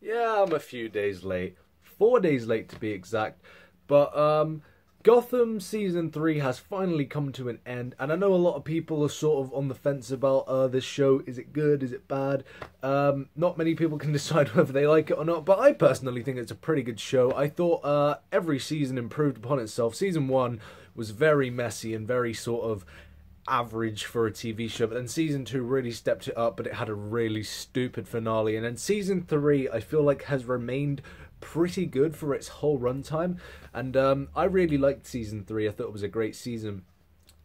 Yeah, I'm a few days late. Four days late to be exact. But um Gotham season 3 has finally come to an end and I know a lot of people are sort of on the fence about uh this show. Is it good? Is it bad? Um not many people can decide whether they like it or not but I personally think it's a pretty good show. I thought uh every season improved upon itself. Season 1 was very messy and very sort of average for a TV show. But then season two really stepped it up, but it had a really stupid finale. And then season three, I feel like has remained pretty good for its whole runtime. And um, I really liked season three. I thought it was a great season.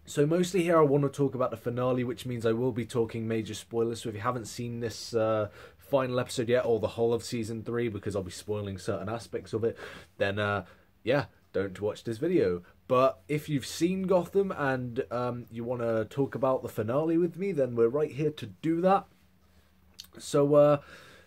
So mostly here I want to talk about the finale, which means I will be talking major spoilers. So if you haven't seen this uh, final episode yet, or the whole of season three, because I'll be spoiling certain aspects of it, then uh, yeah, don't watch this video. But if you've seen Gotham and um, you want to talk about the finale with me, then we're right here to do that. So uh,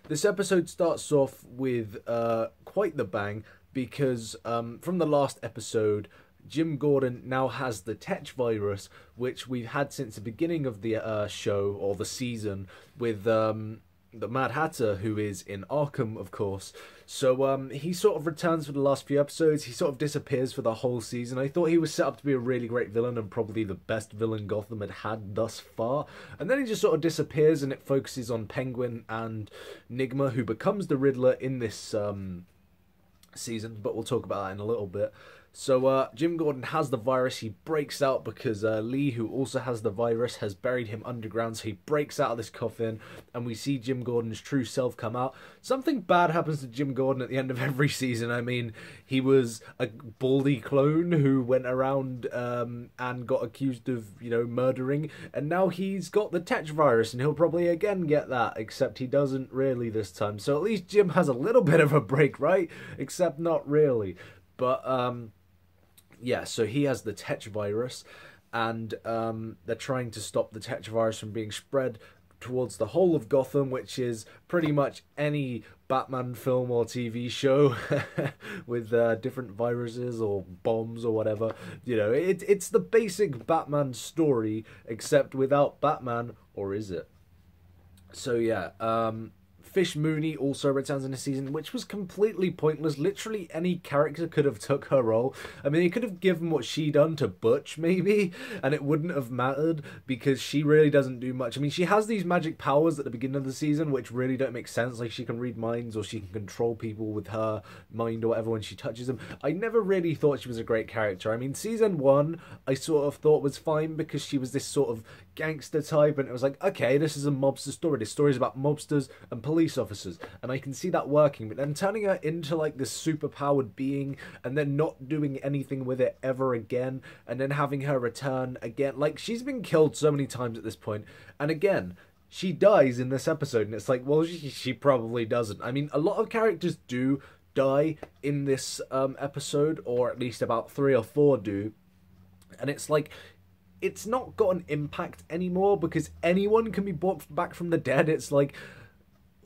this episode starts off with uh, quite the bang because um, from the last episode, Jim Gordon now has the Tetch virus, which we've had since the beginning of the uh, show or the season with um, the Mad Hatter, who is in Arkham, of course. So um, he sort of returns for the last few episodes. He sort of disappears for the whole season. I thought he was set up to be a really great villain and probably the best villain Gotham had had thus far. And then he just sort of disappears, and it focuses on Penguin and Nigma, who becomes the Riddler in this um, season. But we'll talk about that in a little bit. So uh, Jim Gordon has the virus. He breaks out because uh, Lee, who also has the virus, has buried him underground. So he breaks out of this coffin, and we see Jim Gordon's true self come out. Something bad happens to Jim Gordon at the end of every season. I mean, he was a baldy clone who went around um, and got accused of, you know, murdering, and now he's got the Tetch virus, and he'll probably again get that. Except he doesn't really this time. So at least Jim has a little bit of a break, right? Except not really. But um yeah, so he has the Tetch virus, and um, they're trying to stop the Tetch virus from being spread towards the whole of Gotham, which is pretty much any Batman film or TV show with uh, different viruses or bombs or whatever. You know, it, it's the basic Batman story, except without Batman, or is it? So yeah, um, Fish Mooney also returns in the season, which was completely pointless. Literally any character could have took her role. I mean, they could have given what she done to Butch, maybe, and it wouldn't have mattered because she really doesn't do much. I mean, she has these magic powers at the beginning of the season, which really don't make sense. Like she can read minds or she can control people with her mind or whatever when she touches them. I never really thought she was a great character. I mean, season one, I sort of thought was fine because she was this sort of gangster type, and it was like, okay, this is a mobster story. This story is about mobsters and police police officers, and I can see that working. But then turning her into like this super powered being, and then not doing anything with it ever again, and then having her return again, like she's been killed so many times at this point, and again. She dies in this episode, and it's like, well, she, she probably doesn't. I mean, a lot of characters do die in this um, episode, or at least about three or four do. And it's like, it's not got an impact anymore because anyone can be brought back from the dead. It's like,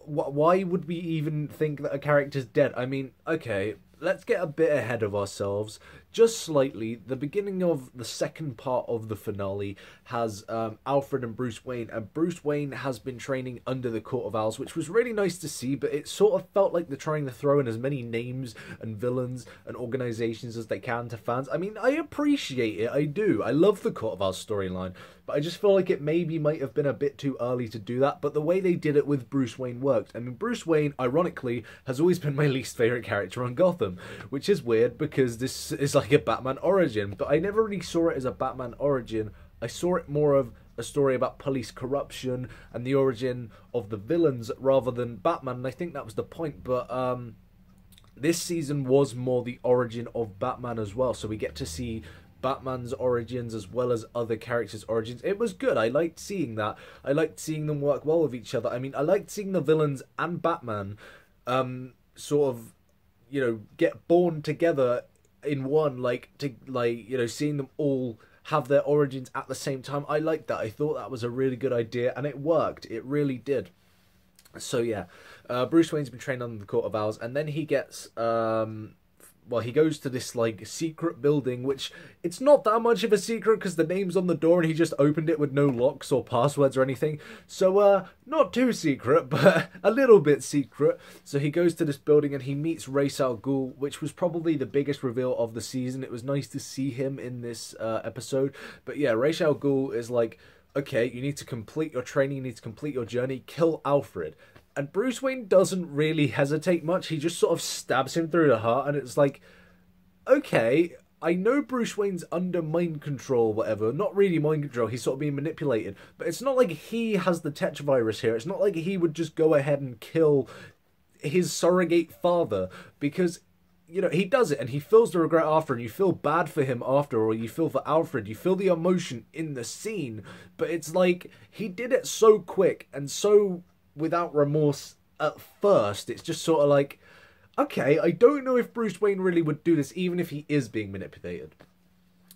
why would we even think that a character's dead? I mean, okay, let's get a bit ahead of ourselves just slightly. The beginning of the second part of the finale has um, Alfred and Bruce Wayne, and Bruce Wayne has been training under the Court of Owls, which was really nice to see, but it sort of felt like they're trying to throw in as many names and villains and organizations as they can to fans. I mean, I appreciate it, I do. I love the Court of Owls storyline, but I just feel like it maybe might have been a bit too early to do that, but the way they did it with Bruce Wayne worked. I mean, Bruce Wayne, ironically, has always been my least favorite character on Gotham, which is weird because this is like a Batman origin, but I never really saw it as a Batman origin. I saw it more of a story about police corruption and the origin of the villains rather than Batman. And I think that was the point. But um, this season was more the origin of Batman as well. So we get to see Batman's origins as well as other characters' origins. It was good. I liked seeing that. I liked seeing them work well with each other. I mean, I liked seeing the villains and Batman um, sort of, you know, get born together in one. Like to like you know, seeing them all have their origins at the same time. I liked that. I thought that was a really good idea, and it worked. It really did. So yeah, uh, Bruce Wayne's been trained under the Court of Owls, and then he gets um, well, he goes to this like secret building, which it's not that much of a secret because the name's on the door and he just opened it with no locks or passwords or anything. So, uh, not too secret, but a little bit secret. So he goes to this building and he meets Ra's al Ghul, which was probably the biggest reveal of the season. It was nice to see him in this uh, episode. But yeah, Ra's al Ghul is like, okay, you need to complete your training, you need to complete your journey, kill Alfred. And Bruce Wayne doesn't really hesitate much. He just sort of stabs him through the heart, and it's like, okay, I know Bruce Wayne's under mind control, whatever. Not really mind control, he's sort of being manipulated. But it's not like he has the Tetch virus here. It's not like he would just go ahead and kill his surrogate father because you know, he does it and he feels the regret after, and you feel bad for him after, or you feel for Alfred, you feel the emotion in the scene, but it's like he did it so quick and so without remorse at first. It's just sort of like, okay, I don't know if Bruce Wayne really would do this, even if he is being manipulated.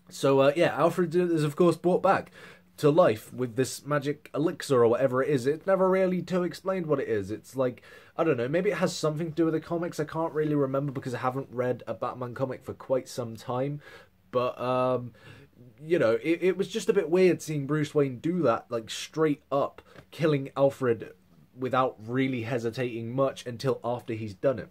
So, uh, yeah, Alfred is, of course, brought back to life with this magic elixir or whatever it is. It's never really too explained what it is. It's like, I don't know, maybe it has something to do with the comics. I can't really remember because I haven't read a Batman comic for quite some time. But, um, you know, it, it was just a bit weird seeing Bruce Wayne do that, like straight up killing Alfred without really hesitating much until after he's done it.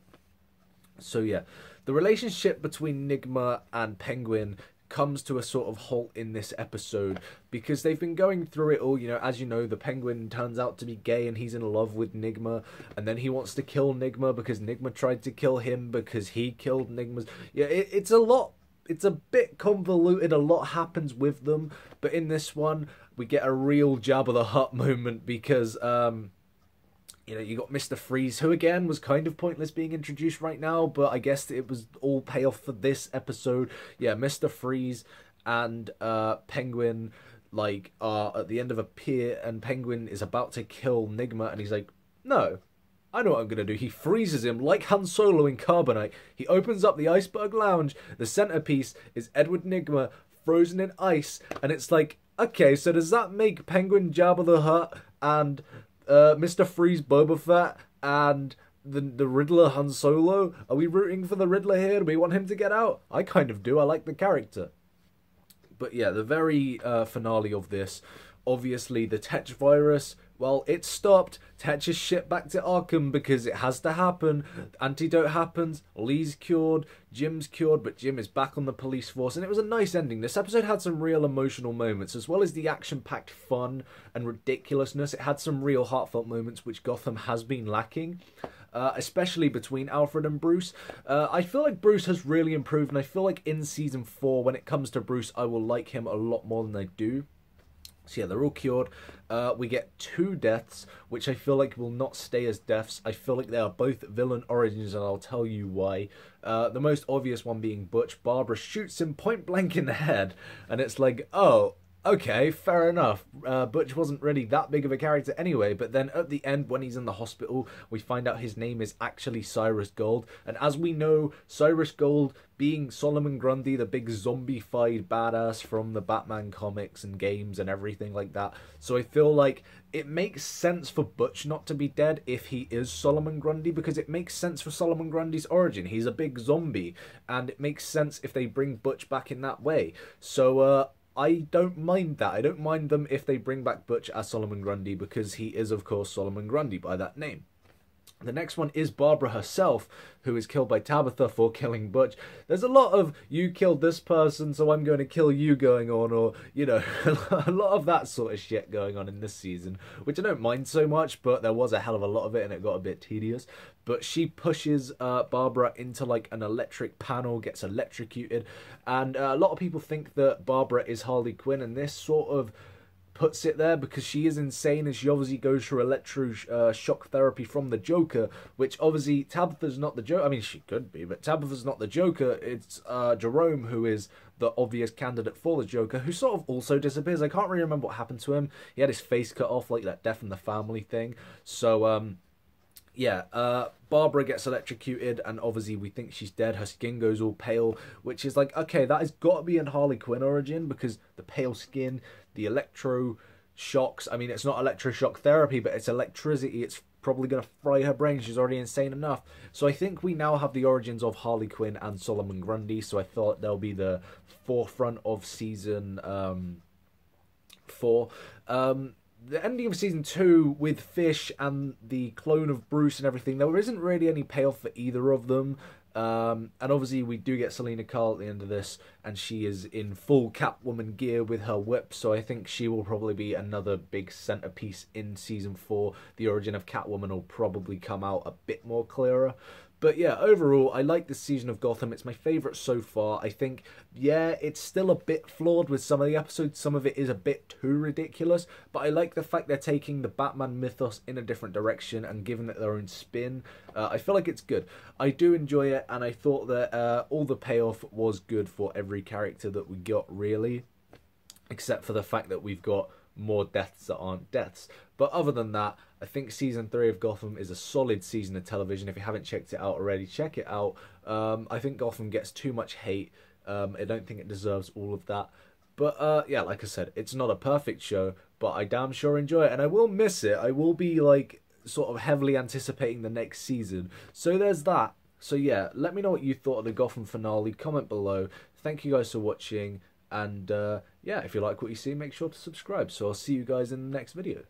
So yeah, the relationship between Nigma and Penguin comes to a sort of halt in this episode because they've been going through it all. You know, as you know, the penguin turns out to be gay and he's in love with Nigma, and then he wants to kill Nigma because Nigma tried to kill him because he killed Nigma's. Yeah, it, it's a lot. It's a bit convoluted. A lot happens with them, but in this one, we get a real Jabba the Hutt moment because um, you know, you got Mr. Freeze, who again was kind of pointless being introduced right now, but I guess it was all payoff for this episode. Yeah, Mr. Freeze and uh, Penguin like are at the end of a pier, and Penguin is about to kill Nigma, and he's like, "No, I know what I'm gonna do." He freezes him like Han Solo in Carbonite. He opens up the iceberg lounge. The centerpiece is Edward Nigma frozen in ice, and it's like, okay, so does that make Penguin Jabba the Hutt and uh, Mr. Freeze Boba Fett and the the Riddler Han Solo? Are we rooting for the Riddler here? Do we want him to get out? I kind of do. I like the character. But yeah, the very uh, finale of this, obviously the Tetch virus well, it stopped. Tetch is shipped back to Arkham because it has to happen. Antidote happens. Lee's cured. Jim's cured, but Jim is back on the police force. And it was a nice ending. This episode had some real emotional moments, as well as the action packed fun and ridiculousness. It had some real heartfelt moments, which Gotham has been lacking. Uh, especially between Alfred and Bruce. Uh, I feel like Bruce has really improved, and I feel like in season four, when it comes to Bruce, I will like him a lot more than I do. So yeah, they're all cured. Uh, we get two deaths, which I feel like will not stay as deaths. I feel like they are both villain origins, and I'll tell you why. Uh, the most obvious one being Butch. Barbara shoots him point blank in the head, and it's like, oh, okay, fair enough. Uh, Butch wasn't really that big of a character anyway, but then at the end, when he's in the hospital, we find out his name is actually Cyrus Gold. And as we know, Cyrus Gold being Solomon Grundy, the big zombified badass from the Batman comics and games and everything like that. So I feel like it makes sense for Butch not to be dead if he is Solomon Grundy, because it makes sense for Solomon Grundy's origin. He's a big zombie, and it makes sense if they bring Butch back in that way. So, uh, I don't mind that. I don't mind them if they bring back Butch as Solomon Grundy because he is, of course, Solomon Grundy by that name. The next one is Barbara herself, who is killed by Tabitha for killing Butch. There's a lot of you killed this person, so I'm going to kill you going on, or, you know, a lot of that sort of shit going on in this season, which I don't mind so much, but there was a hell of a lot of it and it got a bit tedious. But she pushes uh, Barbara into like an electric panel, gets electrocuted, and uh, a lot of people think that Barbara is Harley Quinn, and this sort of puts it there because she is insane and she obviously goes through electro uh, shock therapy from the Joker, which obviously Tabitha's not the Joker. I mean, she could be, but Tabitha's not the Joker. It's uh, Jerome who is the obvious candidate for the Joker, who sort of also disappears. I can't really remember what happened to him. He had his face cut off, like that Death in the Family thing. So, um, yeah, uh, Barbara gets electrocuted, and obviously we think she's dead. Her skin goes all pale, which is like, okay, that has got to be in Harley Quinn origin because the pale skin, the electro shocks. I mean, it's not electroshock therapy, but it's electricity. It's probably going to fry her brain. She's already insane enough. So I think we now have the origins of Harley Quinn and Solomon Grundy. So I thought they'll be the forefront of season um, four. Um, the ending of season two with Fish and the clone of Bruce and everything, there isn't really any payoff for either of them. Um, and obviously, we do get Selina Kyle at the end of this, and she is in full Catwoman gear with her whip. So I think she will probably be another big centerpiece in season four. The origin of Catwoman will probably come out a bit more clearer. But yeah, overall, I like this season of Gotham. It's my favourite so far. I think, yeah, it's still a bit flawed with some of the episodes. Some of it is a bit too ridiculous. But I like the fact they're taking the Batman mythos in a different direction and giving it their own spin. Uh, I feel like it's good. I do enjoy it, and I thought that uh, all the payoff was good for every character that we got, really. Except for the fact that we've got more deaths that aren't deaths. But other than that, I think season three of Gotham is a solid season of television. If you haven't checked it out already, check it out. Um, I think Gotham gets too much hate. Um, I don't think it deserves all of that. But uh, yeah, like I said, it's not a perfect show, but I damn sure enjoy it, and I will miss it. I will be like sort of heavily anticipating the next season. So there's that. So yeah, let me know what you thought of the Gotham finale. Comment below. Thank you guys for watching, and uh, yeah, if you like what you see, make sure to subscribe. So I'll see you guys in the next video.